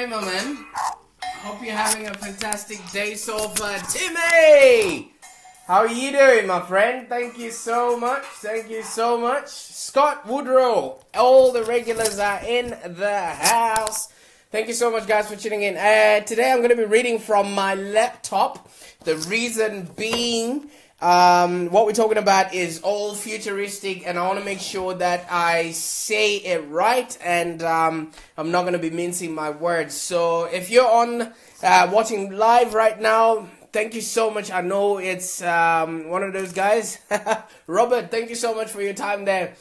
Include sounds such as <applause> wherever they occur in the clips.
Going, my man? Hope you're having a fantastic day so far. Timmy! How are you doing, my friend? Thank you so much. Thank you so much. Scott Woodrow. All the regulars are in the house. Thank you so much, guys, for tuning in. Uh, today I'm going to be reading from my laptop. The reason being um, what we're talking about is all futuristic, and I want to make sure that I say it right, and um, I'm not going to be mincing my words. So if you're on uh, watching live right now, thank you so much. I know it's um, one of those guys. <laughs> Robert, thank you so much for your time there.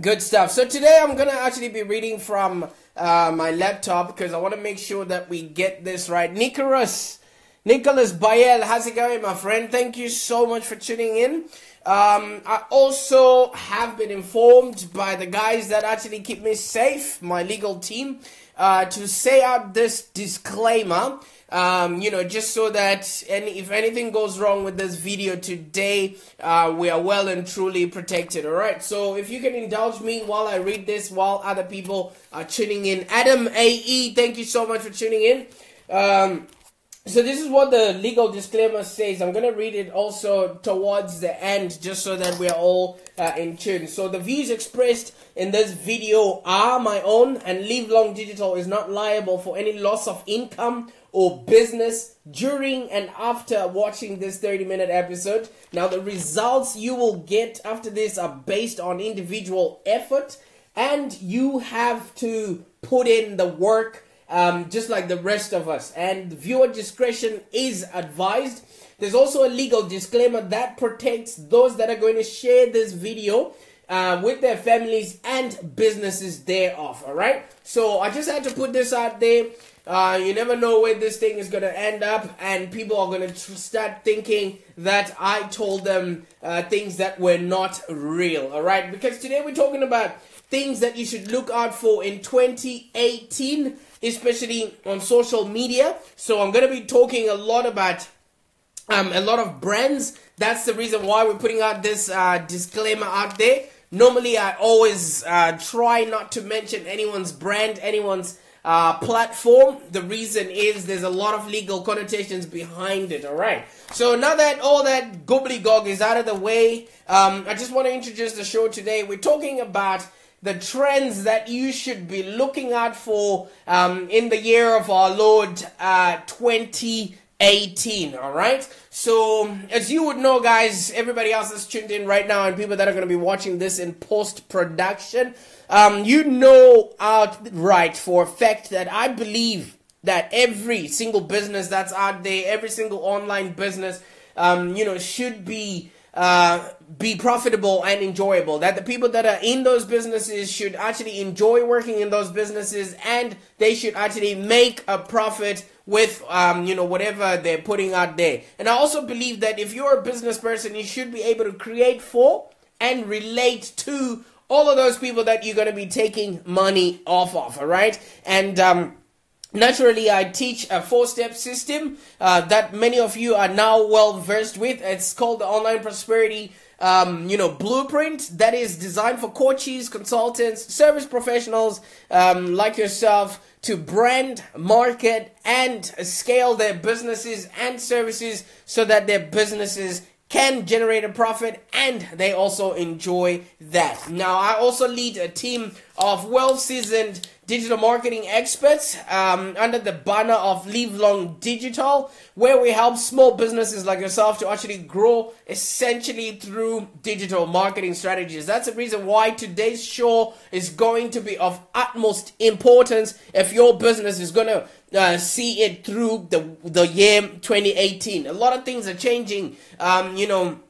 Good stuff. So today I'm going to actually be reading from uh, my laptop because I want to make sure that we get this right. Nicholas. Nicholas Bayel, how's it going, my friend? Thank you so much for tuning in. Um, I also have been informed by the guys that actually keep me safe, my legal team, uh, to say out this disclaimer. Um, you know, just so that any if anything goes wrong with this video today, uh, we are well and truly protected. All right. So if you can indulge me while I read this, while other people are tuning in, Adam AE, thank you so much for tuning in. Um, so this is what the legal disclaimer says. I'm going to read it also towards the end just so that we're all uh, in tune. So the views expressed in this video are my own and Livelong Digital is not liable for any loss of income or business during and after watching this 30 minute episode. Now the results you will get after this are based on individual effort and you have to put in the work um, just like the rest of us. And viewer discretion is advised. There's also a legal disclaimer that protects those that are going to share this video uh, with their families and businesses thereof. All right. So I just had to put this out there. Uh, you never know where this thing is going to end up, and people are going to start thinking that I told them uh, things that were not real. All right. Because today we're talking about things that you should look out for in 2018 especially on social media. So I'm going to be talking a lot about um, a lot of brands. That's the reason why we're putting out this uh, disclaimer out there. Normally, I always uh, try not to mention anyone's brand, anyone's uh, platform. The reason is there's a lot of legal connotations behind it. All right. So now that all that gobbledygook is out of the way, um, I just want to introduce the show today. We're talking about the trends that you should be looking out for um, in the year of our Lord uh, 2018. All right. So, as you would know, guys, everybody else that's tuned in right now, and people that are going to be watching this in post production, um, you know outright for a fact that I believe that every single business that's out there, every single online business, um, you know, should be uh, be profitable and enjoyable. That the people that are in those businesses should actually enjoy working in those businesses and they should actually make a profit with um, you know whatever they're putting out there. And I also believe that if you're a business person, you should be able to create for and relate to all of those people that you're going to be taking money off of. All right, and um, Naturally, I teach a four-step system uh, that many of you are now well versed with. It's called the Online Prosperity, um, you know, blueprint that is designed for coaches, consultants, service professionals um, like yourself to brand, market, and scale their businesses and services so that their businesses can generate a profit and they also enjoy that. Now, I also lead a team of well seasoned digital marketing experts um, under the banner of Livelong Digital, where we help small businesses like yourself to actually grow essentially through digital marketing strategies. That's the reason why today's show is going to be of utmost importance if your business is going to uh, see it through the the year 2018. A lot of things are changing. Um, you know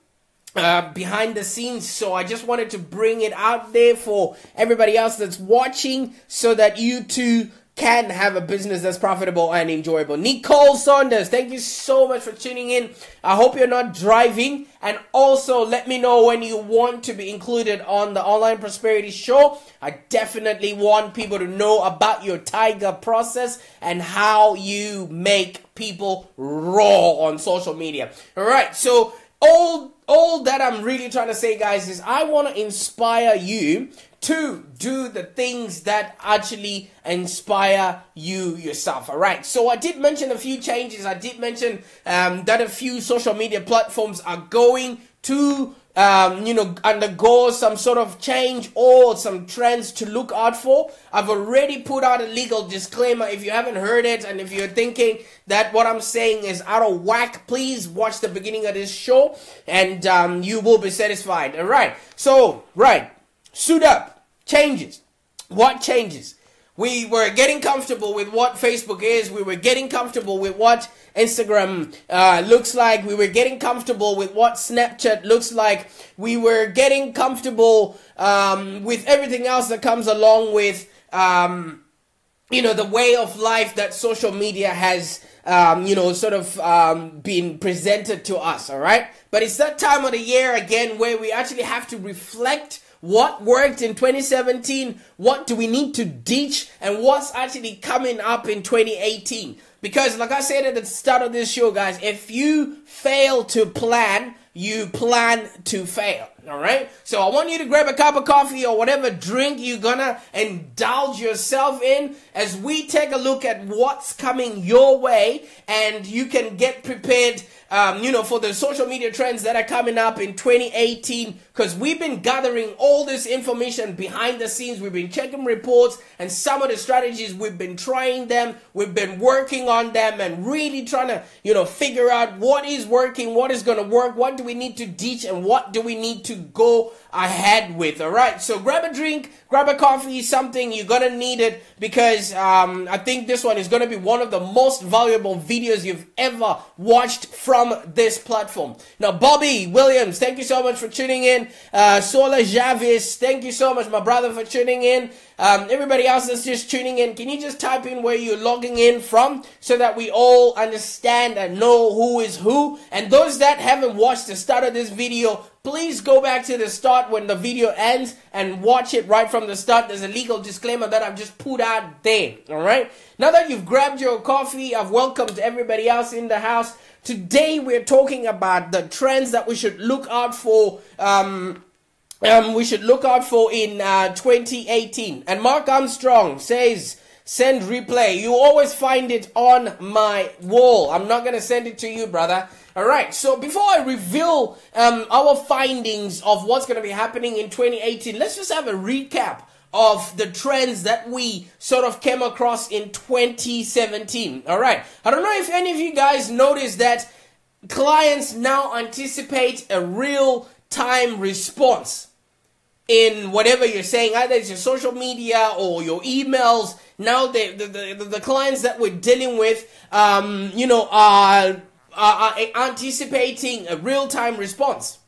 uh, behind the scenes. So I just wanted to bring it out there for everybody else that's watching so that you too can have a business that's profitable and enjoyable. Nicole Saunders, thank you so much for tuning in. I hope you're not driving. And also let me know when you want to be included on the Online Prosperity Show. I definitely want people to know about your Tiger process and how you make people raw on social media. All right. So all all that I'm really trying to say, guys, is I want to inspire you to do the things that actually inspire you yourself. All right. So I did mention a few changes. I did mention um, that a few social media platforms are going to um, you know, undergo some sort of change or some trends to look out for. I've already put out a legal disclaimer. If you haven't heard it and if you're thinking that what I'm saying is out of whack, please watch the beginning of this show and um, you will be satisfied. All right. So, right. Suit up. Changes. What changes? We were getting comfortable with what Facebook is. We were getting comfortable with what Instagram uh, looks like. We were getting comfortable with what Snapchat looks like. We were getting comfortable um, with everything else that comes along with, um, you know, the way of life that social media has, um, you know, sort of um, been presented to us. All right. But it's that time of the year again where we actually have to reflect what worked in 2017, what do we need to ditch, and what's actually coming up in 2018. Because, like I said at the start of this show, guys, if you fail to plan, you plan to fail. All right. So I want you to grab a cup of coffee or whatever drink you're gonna indulge yourself in as we take a look at what's coming your way and you can get prepared um, you know, for the social media trends that are coming up in 2018, because we've been gathering all this information behind the scenes. We've been checking reports and some of the strategies, we've been trying them, we've been working on them and really trying to, you know, figure out what is working, what is going to work, what do we need to teach, and what do we need to go ahead with. All right. So grab a drink, grab a coffee, something. You're going to need it because um, I think this one is going to be one of the most valuable videos you've ever watched from this platform. Now, Bobby Williams, thank you so much for tuning in. Uh, Sola Javis, thank you so much, my brother, for tuning in. Um, everybody else that's just tuning in, can you just type in where you're logging in from so that we all understand and know who is who? And those that haven't watched the start of this video, please go back to the start when the video ends and watch it right from the start. There's a legal disclaimer that I've just put out there. All right. Now that you've grabbed your coffee, I've welcomed everybody else in the house. Today we're talking about the trends that we should look out for. Um, um, we should look out for in uh, 2018. And Mark Armstrong says, send replay. You always find it on my wall. I'm not going to send it to you, brother. All right. So before I reveal um, our findings of what's going to be happening in 2018, let's just have a recap of the trends that we sort of came across in 2017. All right. I don't know if any of you guys noticed that clients now anticipate a real time response in whatever you're saying, either it's your social media or your emails. Now the the, the, clients that we're dealing with, um, you know, are, are, are anticipating a real time response.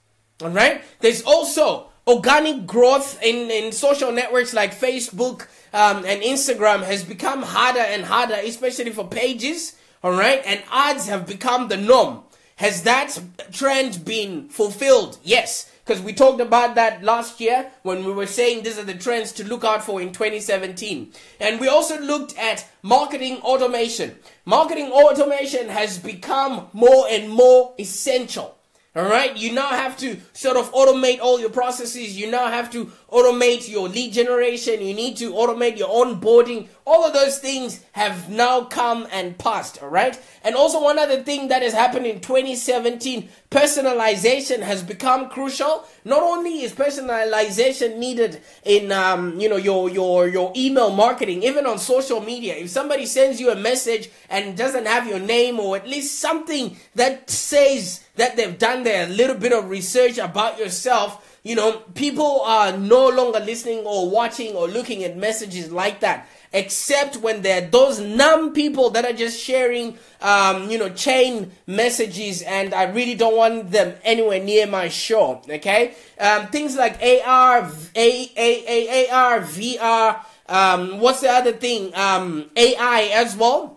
All right. There's also organic growth in, in social networks like Facebook um, and Instagram has become harder and harder, especially for pages. All right. And ads have become the norm. Has that trend been fulfilled? Yes. Because we talked about that last year when we were saying these are the trends to look out for in 2017. And we also looked at marketing automation. Marketing automation has become more and more essential. All right. You now have to sort of automate all your processes. You now have to automate your lead generation. You need to automate your onboarding. All of those things have now come and passed. All right. And also one other thing that has happened in 2017, personalization has become crucial. Not only is personalization needed in, um, you know, your, your, your email marketing, even on social media. If somebody sends you a message and doesn't have your name or at least something that says that they've done their little bit of research about yourself, you know, people are no longer listening or watching or looking at messages like that. Except when they're those numb people that are just sharing, um, you know, chain messages, and I really don't want them anywhere near my show. Okay, um, things like AR, A, A, A, AR, VR. Um, what's the other thing? Um, AI as well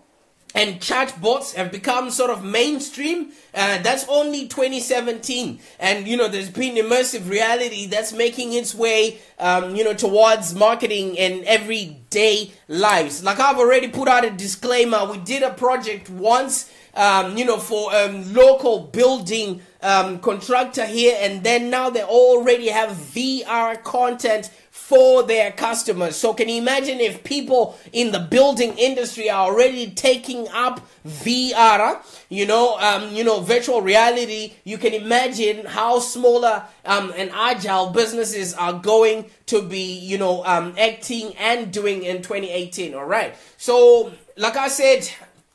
and chatbots have become sort of mainstream. Uh, that's only 2017, and you know there's been immersive reality that's making its way, um, you know, towards marketing and everyday lives. Like I've already put out a disclaimer. We did a project once um, you know, for um, local building um, contractor here, and then now they already have VR content for their customers. So can you imagine if people in the building industry are already taking up VR, you know, um, you know, virtual reality, you can imagine how smaller um, and agile businesses are going to be, you know, um, acting and doing in 2018. All right. So, like I said,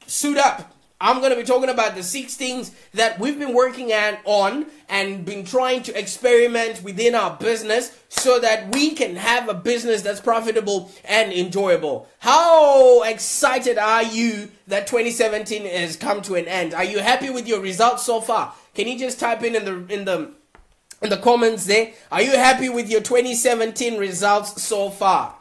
suit up I'm going to be talking about the six things that we've been working at on and been trying to experiment within our business so that we can have a business that's profitable and enjoyable. How excited are you that 2017 has come to an end? Are you happy with your results so far? Can you just type in in the in the in the comments there? Are you happy with your 2017 results so far?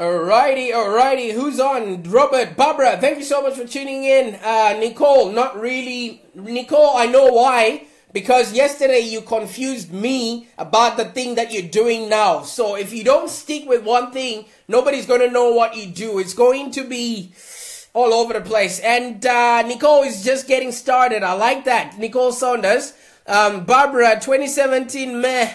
Alrighty, alrighty. Who's on? Robert, Barbara, thank you so much for tuning in. Uh, Nicole, not really. Nicole, I know why. Because yesterday you confused me about the thing that you're doing now. So if you don't stick with one thing, nobody's going to know what you do. It's going to be all over the place. And uh, Nicole is just getting started. I like that. Nicole Saunders. Um, Barbara, 2017, meh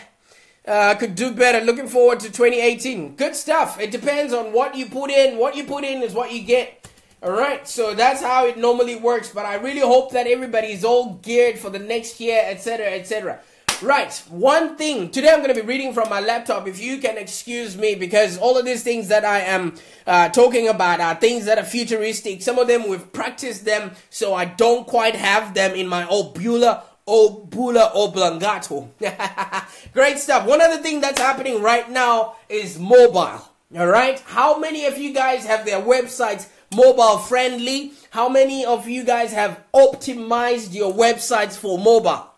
uh, could do better. Looking forward to 2018. Good stuff. It depends on what you put in. What you put in is what you get. All right, so that's how it normally works. But I really hope that everybody is all geared for the next year, etc., etc. Right, one thing. Today I'm going to be reading from my laptop. If you can excuse me, because all of these things that I am uh, talking about are things that are futuristic. Some of them we've practiced them, so I don't quite have them in my old Beulah Obula Oblangato. <laughs> Great stuff. One other thing that's happening right now is mobile. All right. How many of you guys have their websites mobile friendly? How many of you guys have optimized your websites for mobile?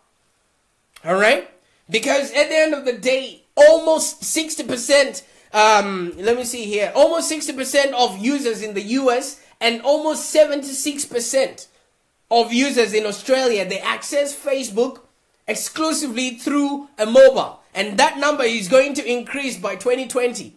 All right. Because at the end of the day, almost 60%, um, let me see here, almost 60% of users in the US and almost 76% of users in Australia, they access Facebook exclusively through a mobile. And that number is going to increase by 2020.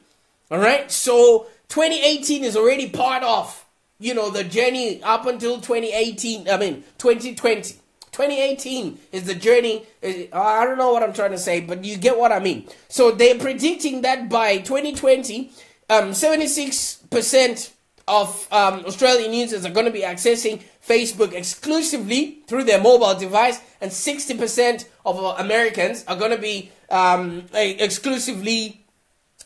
All right. So 2018 is already part of, you know, the journey up until 2018. I mean, 2020. 2018 is the journey. Uh, I don't know what I'm trying to say, but you get what I mean. So they're predicting that by 2020, um, 76% of um, Australian users are going to be accessing Facebook exclusively through their mobile device, and 60% of Americans are going to be um, exclusively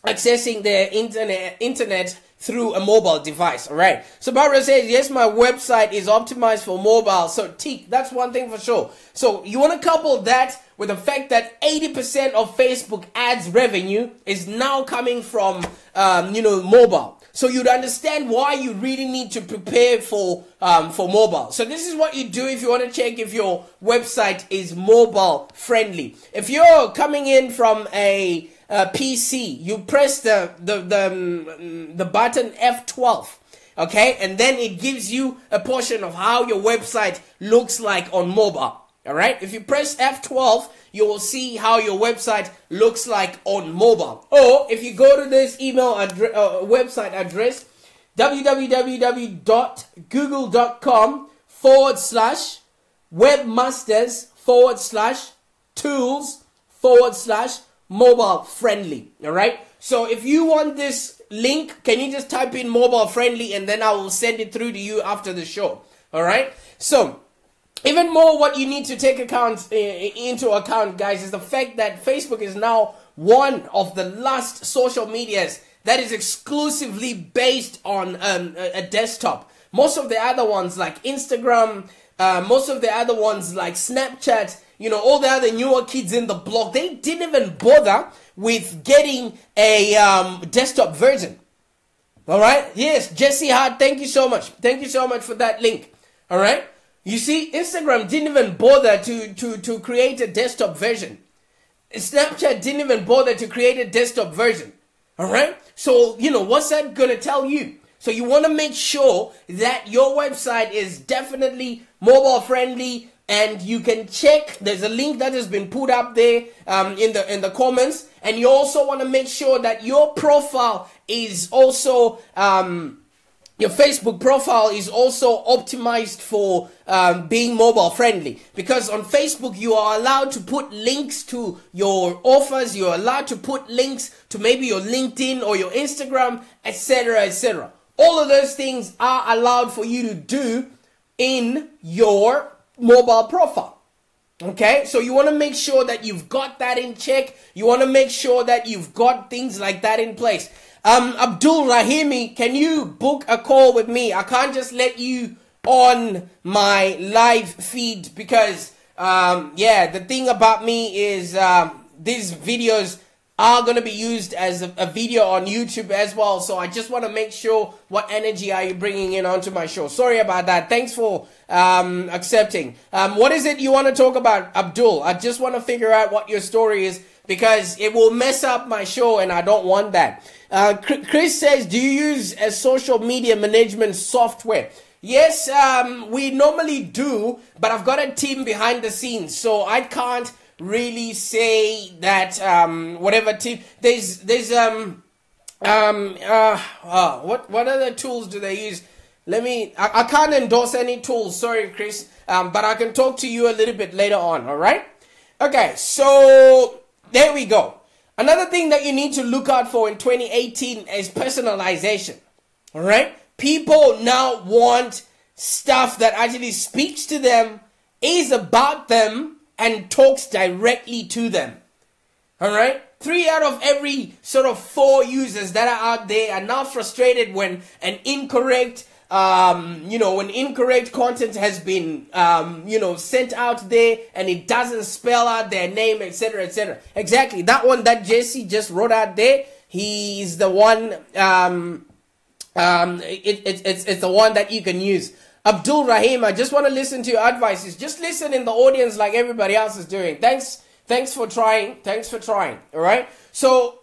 accessing their internet internet through a mobile device. All right. So Barbara says, yes, my website is optimized for mobile. So tick, that's one thing for sure. So you want to couple that with the fact that 80% of Facebook ads revenue is now coming from, um, you know, mobile. So you'd understand why you really need to prepare for um, for mobile. So this is what you do if you want to check if your website is mobile friendly. If you're coming in from a, a PC, you press the the the, um, the button F12 okay and then it gives you a portion of how your website looks like on mobile all right if you press f12 you will see how your website looks like on mobile. Or if you go to this email address, uh, website address, www.google.com forward slash webmasters forward slash tools forward slash mobile friendly. All right. So if you want this link, can you just type in mobile friendly and then I will send it through to you after the show. All right. So even more what you need to take account uh, into account guys is the fact that facebook is now one of the last social medias that is exclusively based on um, a, a, desktop. Most of the other ones like instagram uh, most of the other ones like snapchat you know all the other newer kids in the block they didn't even bother with getting a um, desktop version. All right? Yes jesse hart thank you so much. Thank you so much for that link. All right you see, Instagram didn't even bother to, to, to create a desktop version. Snapchat didn't even bother to create a desktop version. Alright? So, you know, what's that gonna tell you? So you wanna make sure that your website is definitely mobile friendly and you can check there's a link that has been put up there um, in the in the comments And you also want to make sure that your profile is also, um, your Facebook profile is also optimized for um, being mobile friendly because on Facebook you are allowed to put links to your offers, you're allowed to put links to maybe your LinkedIn or your Instagram, etc. etc. All of those things are allowed for you to do in your mobile profile. Okay, so you want to make sure that you've got that in check. You want to make sure that you've got things like that in place. Um, Abdul Rahimi, can you book a call with me? I can't just let you on my live feed because, um, yeah, the thing about me is um, these videos are going to be used as a, a, video on YouTube as well. So I just want to make sure what energy are you bringing in onto my show. Sorry about that. Thanks for um, accepting. Um, what is it you want to talk about, Abdul? I just want to figure out what your story is because it will mess up my show and I don't want that. Uh, Chris says, do you use a social media management software? Yes, um, we normally do, but I've got a team behind the scenes, so I can't really say that um, whatever team there's there's um um uh, uh what what other tools do they use? Let me I, I can't endorse any tools. Sorry, Chris. Um, but I can talk to you a little bit later on. All right. Okay, so there we go. Another thing that you need to look out for in 2018 is personalization. All right. People now want stuff that actually speaks to them, is about them, and talks directly to them. All right? Three out of every sort of four users that are out there are now frustrated when an incorrect, um, you know, when incorrect content has been, um, you know, sent out there and it doesn't spell out their name, etc., etc. Exactly. That one that Jesse just wrote out there, he's the one, um, um, it, it, it's, it's the one that you can use. Abdul Rahim, I just want to listen to your advices. Just listen in the audience like everybody else is doing. Thanks, thanks for trying. Thanks for trying. All right. So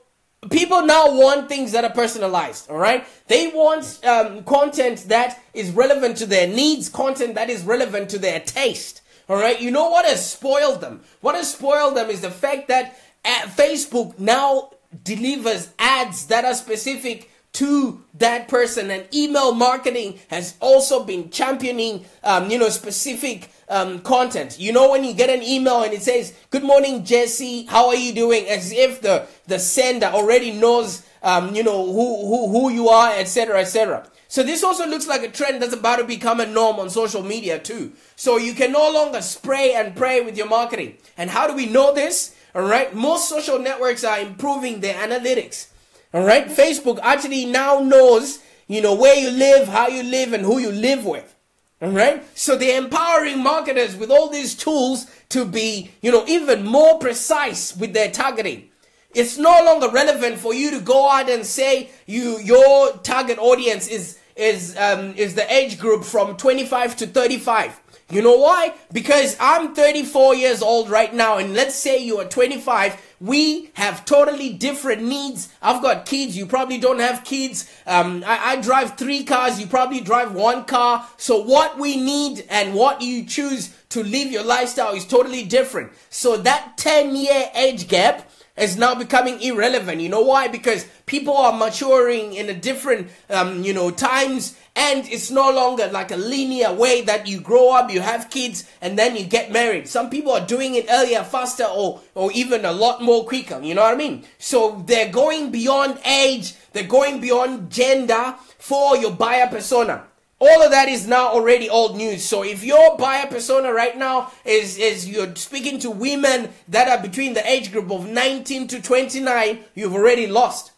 people now want things that are personalized. All right. They want um, content that is relevant to their needs, content that is relevant to their taste. All right. You know what has spoiled them? What has spoiled them is the fact that uh, Facebook now delivers ads that are specific to that person. And email marketing has also been championing um, you know specific um, content. You know when you get an email and it says good morning jesse. How are you doing? As if the the sender already knows um, you know who, who who you are etc etc so this also looks like a trend that's about to become a norm on social media too. So you can no longer spray and pray with your marketing. And how do we know this? All right most social networks are improving their analytics all right. Facebook actually now knows, you know, where you live, how you live, and who you live with. All right. So they're empowering marketers with all these tools to be, you know, even more precise with their targeting. It's no longer relevant for you to go out and say you your target audience is is um, is the age group from 25 to 35. You know why? Because I'm 34 years old right now, and let's say you are 25. We have totally different needs. I've got kids. You probably don't have kids. Um, I, I drive three cars. You probably drive one car. So what we need and what you choose to live your lifestyle is totally different. So that 10 year age gap is now becoming irrelevant. You know why? Because people are maturing in a different, um, you know, times and it's no longer like a linear way that you grow up, you have kids, and then you get married. Some people are doing it earlier, faster, or, or even a lot more quicker. You know what I mean? So they're going beyond age, they're going beyond gender for your buyer persona. All of that is now already old news. So if your buyer persona right now is, is you're speaking to women that are between the age group of 19 to 29, you've already lost.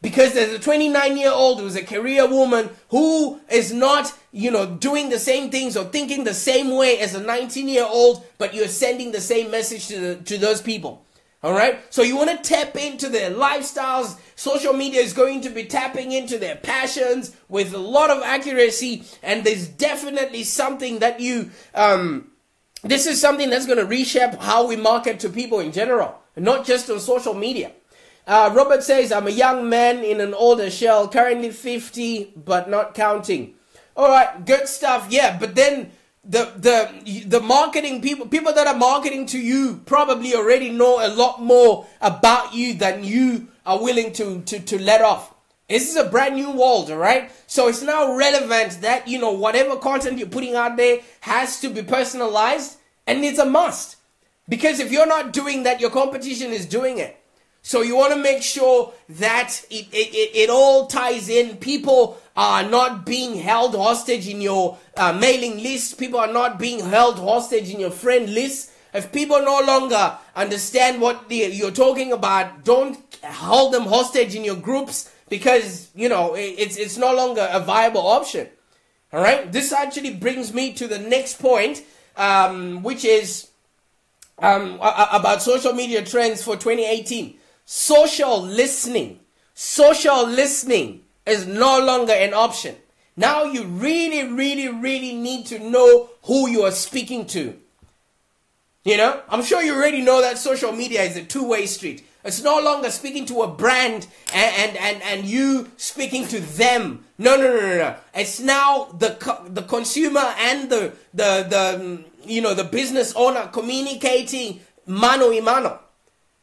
Because there's a 29 year old who's a career woman who is not, you know, doing the same things or thinking the same way as a 19 year old, but you're sending the same message to, the, to those people. All right. So you want to tap into their lifestyles. Social media is going to be tapping into their passions with a lot of accuracy. And there's definitely something that you, um, this is something that's going to reshape how we market to people in general, not just on social media. Uh, Robert says, I'm a young man in an older shell, currently 50, but not counting. All right, good stuff. Yeah, but then the the the marketing people people that are marketing to you probably already know a lot more about you than you are willing to to to let off. This is a brand new world, all right? So it's now relevant that, you know, whatever content you're putting out there has to be personalized and it's a must. Because if you're not doing that, your competition is doing it. So you want to make sure that it, it, it, it, all ties in. People are not being held hostage in your uh, mailing list. People are not being held hostage in your friend list. If people no longer understand what the, you're talking about, don't hold them hostage in your groups because you know it's it's no longer a viable option. All right. This actually brings me to the next point, um, which is um, about social media trends for 2018. Social listening. Social listening is no longer an option. Now you really, really, really need to know who you are speaking to. You know, I'm sure you already know that social media is a two-way street. It's no longer speaking to a brand and, and, and, and you speaking to them. No, no, no, no, no. It's now the, the consumer and the, the, the, mm, you know, the business owner communicating mano y mano.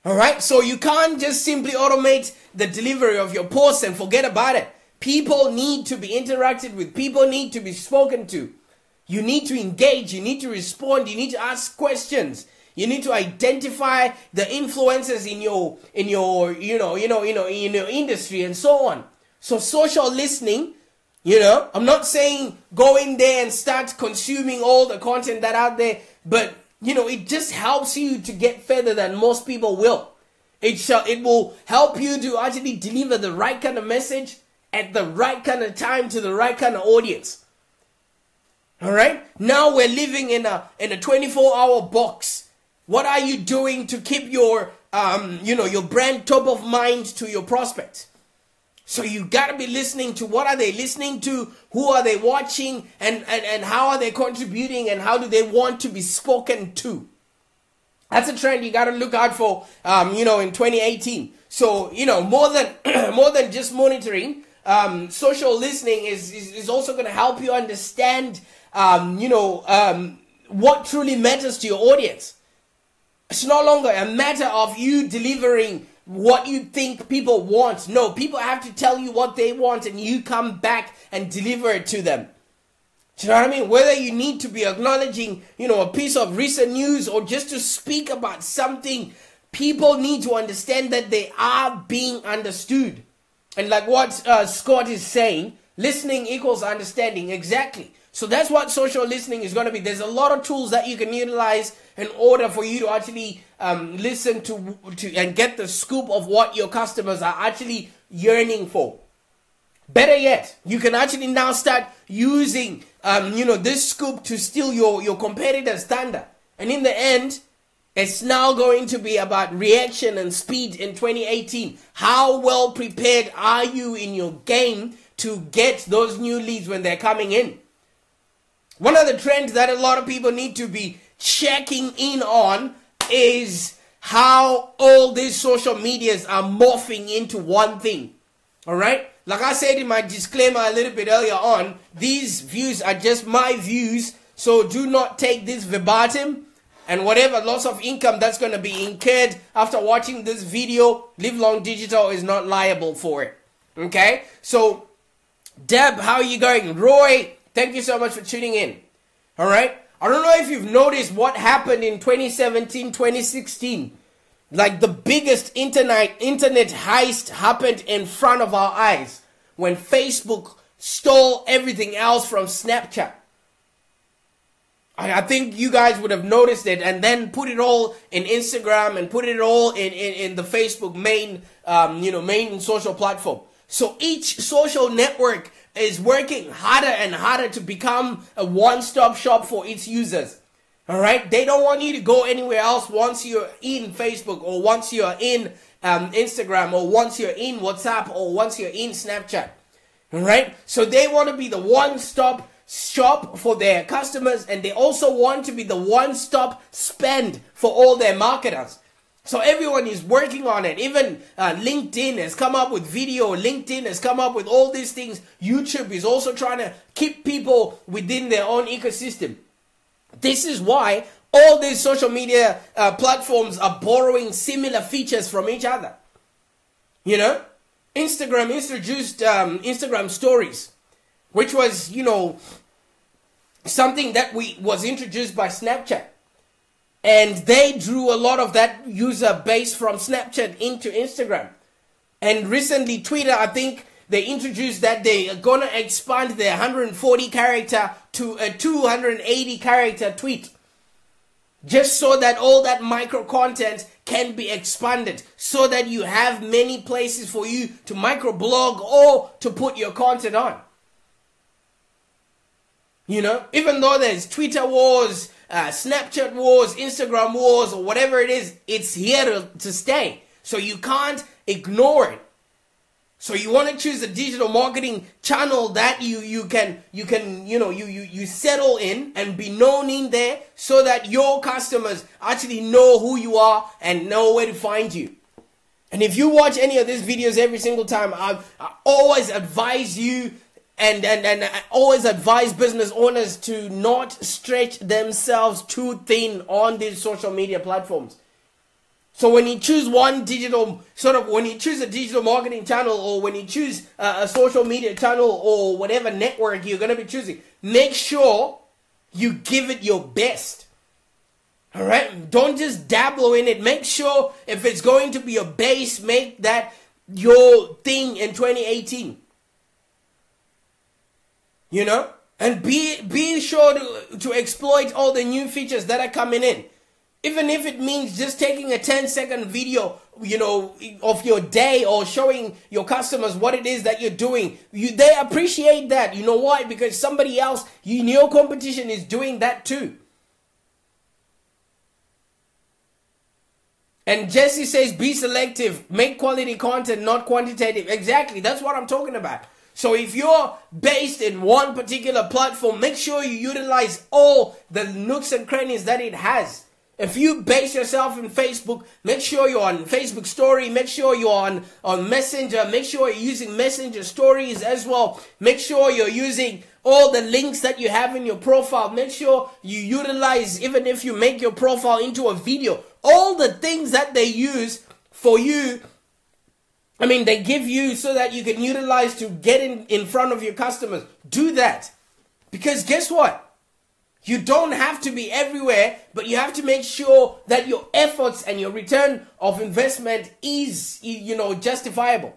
All right. So you can't just simply automate the delivery of your post and forget about it. People need to be interacted with. People need to be spoken to. You need to engage. You need to respond. You need to ask questions. You need to identify the influences in your in your you know you know you know in your industry and so on. So social listening, you know, I'm not saying go in there and start consuming all the content that out there, but you know, it just helps you to get further than most people will. It shall it will help you to actually deliver the right kind of message at the right kind of time to the right kind of audience. All right? Now we're living in a in a 24-hour box what are you doing to keep your, um, you know, your brand top of mind to your prospects? So you gotta be listening to what are they listening to, who are they watching, and, and, and how are they contributing, and how do they want to be spoken to. That's a trend you gotta look out for, um, you know, in 2018. So, you know, more than, <clears throat> more than just monitoring, um, social listening is, is, is also gonna help you understand, um, you know, um, what truly matters to your audience. It's no longer a matter of you delivering what you think people want. No, people have to tell you what they want and you come back and deliver it to them. Do you know what I mean? Whether you need to be acknowledging, you know, a piece of recent news or just to speak about something, people need to understand that they are being understood. And like what uh, Scott is saying, listening equals understanding. Exactly. So that's what social listening is going to be. There's a lot of tools that you can utilize in order for you to actually um, listen to, to and get the scoop of what your customers are actually yearning for. Better yet, you can actually now start using um, you know this scoop to steal your your competitor's thunder. And in the end, it's now going to be about reaction and speed in 2018. How well prepared are you in your game to get those new leads when they're coming in? One of the trends that a lot of people need to be checking in on is how all these social medias are morphing into one thing. All right? Like I said in my disclaimer a little bit earlier on, these views are just my views, so do not take this verbatim. And whatever loss of income that's going to be incurred after watching this video, Livelong Digital is not liable for it. Okay? So, Deb, how are you going? Roy, Thank you so much for tuning in. All right. I don't know if you've noticed what happened in 2017, 2016. Like the biggest internet internet heist happened in front of our eyes when Facebook stole everything else from Snapchat. I, I think you guys would have noticed it and then put it all in Instagram and put it all in, in, in the Facebook main um, you know main social platform. So each social network is working harder and harder to become a one-stop shop for its users. All right, they don't want you to go anywhere else once you're in Facebook or once you're in um, Instagram or once you're in WhatsApp or once you're in Snapchat. All right, so they want to be the one-stop shop for their customers and they also want to be the one-stop spend for all their marketers. So everyone is working on it. Even uh, LinkedIn has come up with video. LinkedIn has come up with all these things. YouTube is also trying to keep people within their own ecosystem. This is why all these social media uh, platforms are borrowing similar features from each other. You know, Instagram introduced um, Instagram stories, which was, you know, something that we was introduced by Snapchat. And they drew a lot of that user base from Snapchat into Instagram. And recently, Twitter, I think they introduced that they are gonna expand their 140 character to a 280 character tweet. Just so that all that micro content can be expanded so that you have many places for you to microblog or to put your content on. You know, even though there's Twitter wars, uh, Snapchat wars, Instagram wars, or whatever it is, it's here to, to stay. So you can't ignore it. So you want to choose a digital marketing channel that you you can you can you know you you you settle in and be known in there so that your customers actually know who you are and know where to find you. And if you watch any of these videos every single time, I, I always advise you and, and, and I always advise business owners to not stretch themselves too thin on these social media platforms. So when you choose one digital sort of when you choose a digital marketing channel or when you choose a, a social media channel or whatever network you're going to be choosing, make sure you give it your best. All right? Don't just dabble in it. Make sure if it's going to be your base, make that your thing in 2018. You know? And be be sure to, to exploit all the new features that are coming in. Even if it means just taking a 10 second video, you know, of your day or showing your customers what it is that you're doing. You, they appreciate that. You know why? Because somebody else, you, your competition is doing that too. And Jesse says, be selective, make quality content, not quantitative. Exactly. That's what I'm talking about. So if you're based in one particular platform, make sure you utilize all the nooks and crannies that it has. If you base yourself in Facebook, make sure you're on Facebook story, make sure you're on, on Messenger, make sure you're using Messenger stories as well. Make sure you're using all the links that you have in your profile. Make sure you utilize, even if you make your profile into a video, all the things that they use for you. I mean, they give you so that you can utilize to get in, in front of your customers. Do that. Because guess what? You don't have to be everywhere, but you have to make sure that your efforts and your return of investment is, you know, justifiable.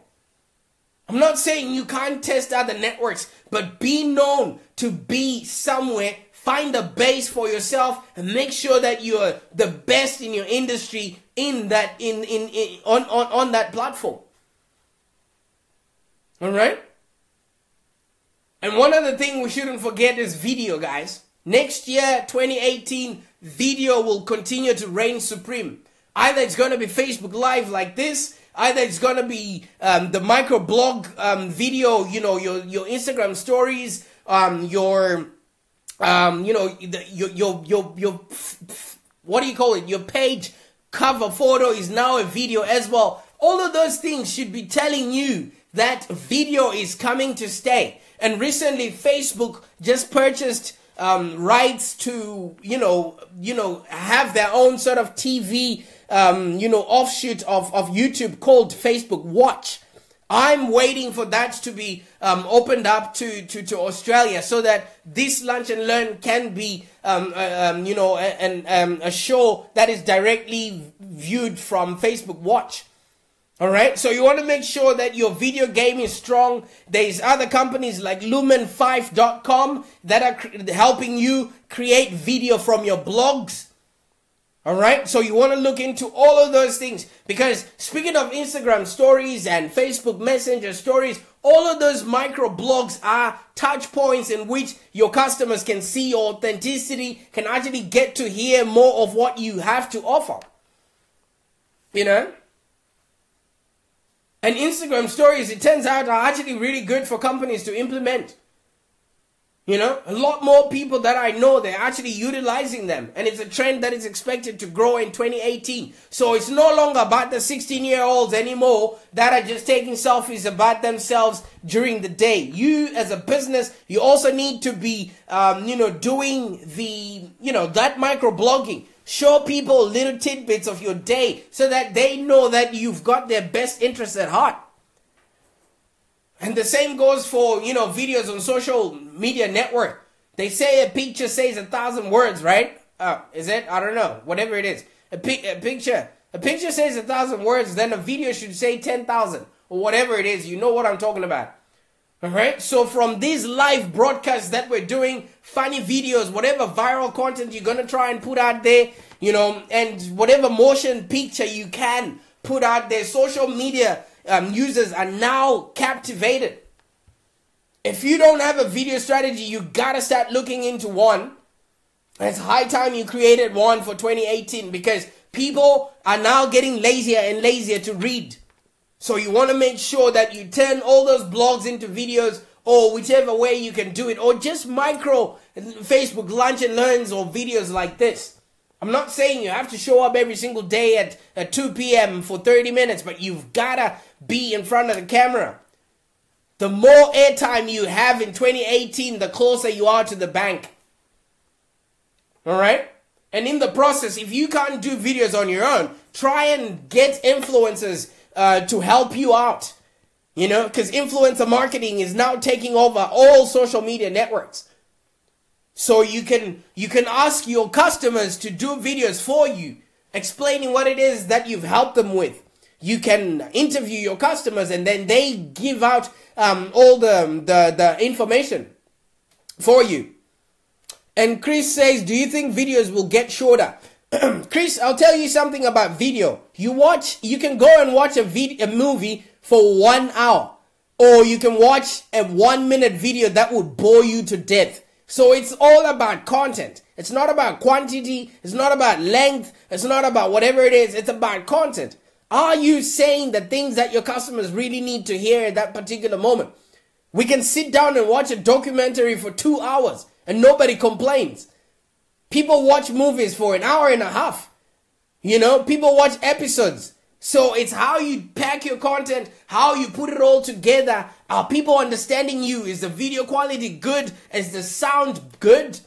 I'm not saying you can't test other networks, but be known to be somewhere. Find a base for yourself and make sure that you're the best in your industry in that in in, in on, on on that platform. All right? And one other thing we shouldn't forget is video, guys. Next year, 2018, video will continue to reign supreme. Either it's going to be Facebook Live like this, either it's going to be um, the microblog um, video, you know, your, your Instagram stories, um, your, um, you know, the, your, your, your, your, what do you call it? Your page cover photo is now a video as well. All of those things should be telling you that video is coming to stay. And recently, Facebook just purchased um, rights to you know you know have their own sort of TV um, you know offshoot of of YouTube called Facebook Watch. I'm waiting for that to be um, opened up to, to, to Australia so that this lunch and learn can be, um, uh, um, you know, a, um, a show that is directly viewed from Facebook Watch. All right. So you want to make sure that your video game is strong. There's other companies like lumen5.com that are helping you create video from your blogs. All right. So you want to look into all of those things because speaking of Instagram stories and Facebook Messenger stories, all of those micro blogs are touch points in which your customers can see your authenticity, can actually get to hear more of what you have to offer. You know? And Instagram stories, it turns out, are actually really good for companies to implement. You know, a lot more people that I know, they're actually utilizing them. And it's a trend that is expected to grow in 2018. So it's no longer about the 16 year olds anymore that are just taking selfies about themselves during the day. You as a business, you also need to be, um, you know, doing the, you know, that micro blogging. Show people little tidbits of your day so that they know that you've got their best interests at heart. And the same goes for, you know, videos on social media network. They say a picture says a thousand words, right? Uh, is it? I don't know. Whatever it is. A, pi- a picture, a picture says a thousand words, then a video should say 10,000 or whatever it is. You know what I'm talking about. Alright, so from these live broadcasts that we're doing, funny videos, whatever viral content you're gonna try and put out there, you know, and whatever motion picture you can put out there, social media um, users are now captivated. If you don't have a video strategy, you gotta start looking into one. It's high time you created one for 2018 because people are now getting lazier and lazier to read. So you want to make sure that you turn all those blogs into videos or whichever way you can do it or just micro Facebook lunch and learns or videos like this. I'm not saying you have to show up every single day at, at 2 p.m. for 30 minutes, but you've gotta be in front of the camera. The more airtime you have in 2018, the closer you are to the bank. Alright? And in the process, if you can't do videos on your own, try and get influencers uh, to help you out. You know, because influencer marketing is now taking over all social media networks. So you can you can ask your customers to do videos for you, explaining what it is that you've helped them with. You can interview your customers and then they give out um, all the, the, the information for you. And Chris says, do you think videos will get shorter? <clears throat> Chris, I'll tell you something about video. You watch, you can go and watch a, video, a movie for one hour. Or you can watch a one minute video that would bore you to death. So it's all about content. It's not about quantity. It's not about length. It's not about whatever it is. It's about content. Are you saying the things that your customers really need to hear at that particular moment? We can sit down and watch a documentary for two hours and nobody complains. People watch movies for an hour and a half. You know, people watch episodes. So it's how you pack your content, how you put it all together. Are people understanding you? Is the video quality good? Is the sound good?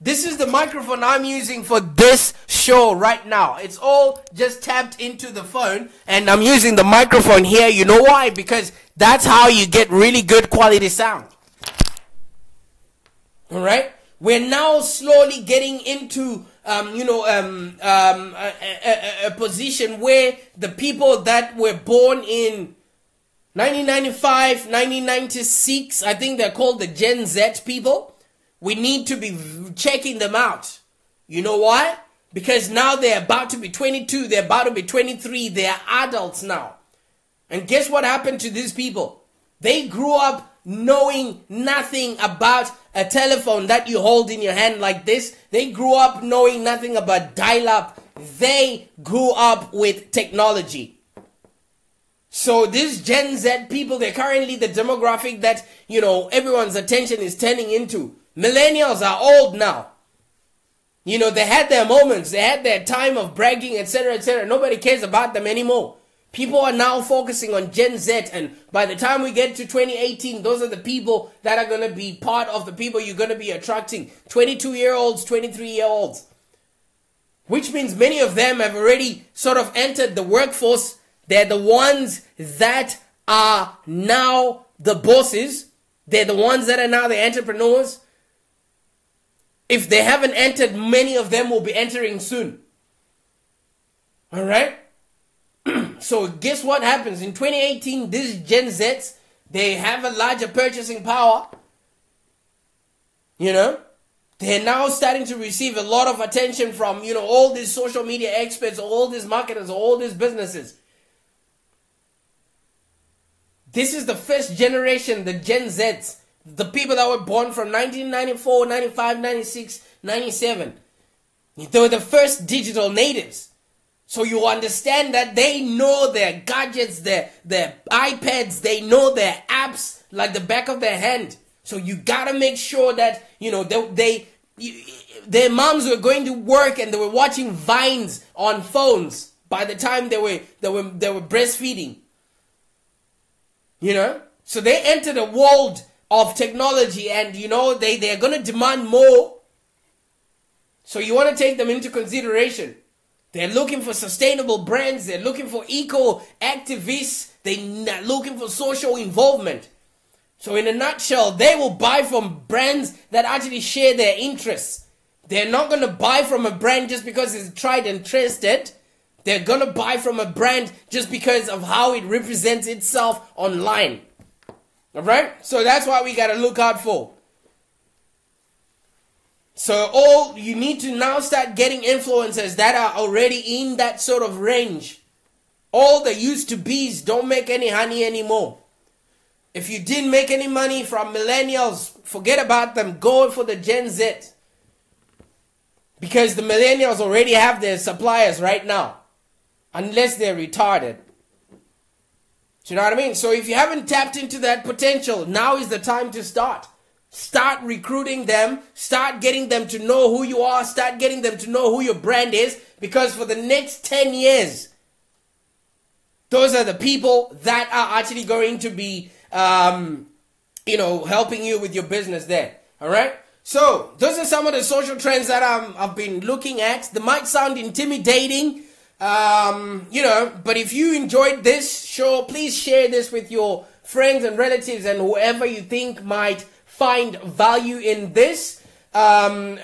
This is the microphone I'm using for this show right now. It's all just tapped into the phone and I'm using the microphone here. You know why? Because that's how you get really good quality sound. Alright? We're now slowly getting into um, you know, um, um, a, a, a, position where the people that were born in 1995, 1996, I think they're called the Gen Z people. We need to be checking them out. You know why? Because now they're about to be 22, they're about to be 23, they're adults now. And guess what happened to these people? They grew up knowing nothing about a telephone that you hold in your hand like this. They grew up knowing nothing about dial up. They grew up with technology. So these Gen Z people, they're currently the demographic that, you know, everyone's attention is turning into. Millennials are old now. You know, they had their moments, they had their time of bragging, etc., etc. Nobody cares about them anymore. People are now focusing on Gen Z, and by the time we get to 2018, those are the people that are going to be part of the people you're going to be attracting 22 year olds, 23 year olds. Which means many of them have already sort of entered the workforce. They're the ones that are now the bosses, they're the ones that are now the entrepreneurs. If they haven't entered, many of them will be entering soon. All right? <clears throat> so guess what happens in 2018? These Gen Zs they have a larger purchasing power. You know, they're now starting to receive a lot of attention from you know all these social media experts, all these marketers, all these businesses. This is the first generation, the Gen Zs, the people that were born from 1994, 95, 96, 97. They were the first digital natives. So you understand that they know their gadgets, their, their iPads, they know their apps like the back of their hand. So you gotta make sure that, you know, they, they you, their moms were going to work and they were watching vines on phones by the time they were they were they were breastfeeding. You know? So they entered a world of technology and you know they, they're gonna demand more. So you want to take them into consideration. They're looking for sustainable brands, they're looking for eco activists, they're looking for social involvement. So in a nutshell, they will buy from brands that actually share their interests. They're not going to buy from a brand just because it's tried and trusted. They're going to buy from a brand just because of how it represents itself online. Alright? So that's what we got to look out for. So all you need to now start getting influencers that are already in that sort of range. All the used to bees don't make any honey anymore. If you didn't make any money from millennials, forget about them. Go for the Gen Z. Because the millennials already have their suppliers right now. Unless they're retarded. Do you know what I mean? So if you haven't tapped into that potential, now is the time to start. Start recruiting them. Start getting them to know who you are. Start getting them to know who your brand is. Because for the next 10 years, those are the people that are actually going to be um, you know, helping you with your business there. All right. So those are some of the social trends that I'm, I've been looking at. They might sound intimidating, um, you know, but if you enjoyed this show, please share this with your friends and relatives and whoever you think might find value in this. Um,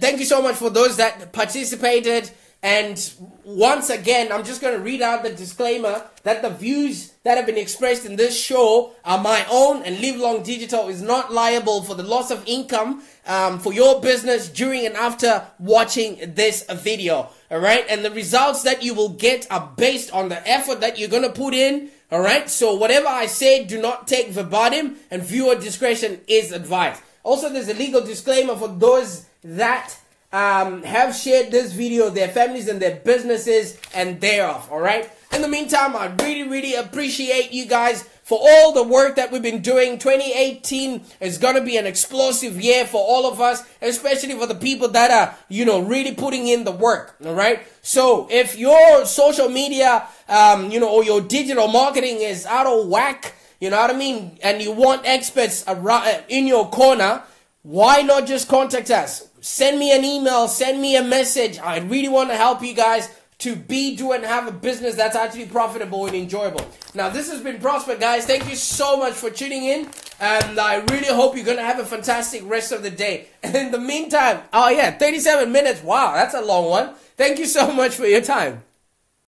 thank you so much for those that participated. And once again, I'm just going to read out the disclaimer that the views that have been expressed in this show are my own and Livelong Digital is not liable for the loss of income um, for your business during and after watching this video. All right. And the results that you will get are based on the effort that you're going to put in. All right. So whatever I say, do not take verbatim and viewer discretion is advised. Also, there's a legal disclaimer for those that um, have shared this video, their families and their businesses and thereof, alright? In the meantime, I really, really appreciate you guys for all the work that we've been doing. 2018 is going to be an explosive year for all of us, especially for the people that are, you know, really putting in the work. All right. So if your social media, um, you know, or your digital marketing is out of whack, you know what I mean? And you want experts around in your corner, why not just contact us? Send me an email, send me a message. I really want to help you guys to be, do, and have a business that's actually profitable and enjoyable. Now, this has been Prosper, guys. Thank you so much for tuning in. And I really hope you're going to have a fantastic rest of the day. <laughs> And in the meantime, oh yeah, 37 minutes. Wow, that's a long one. Thank you so much for your time.